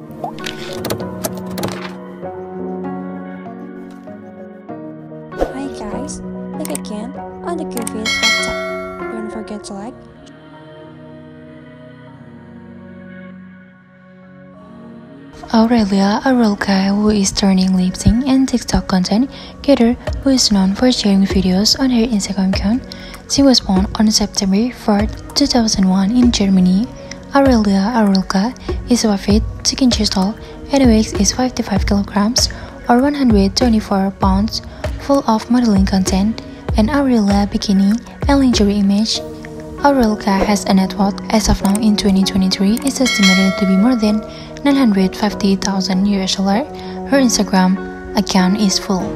Hi guys, back again on the Goofies Hot Don't forget to like, Aurelia Aurolka, who is turning lip sync and TikTok content creator who is known for sharing videos on her Instagram account. She was born on September 4, 2001 in Germany. Aurelia Aurolka is 5 feet 6 inches tall and weighs is 55 kilograms or 124 pounds, full of modeling content and Aurelia bikini and lingerie image. Aurolka has a net worth as of now in 2023 is estimated to be more than 950,000 US dollar. Her Instagram account is full.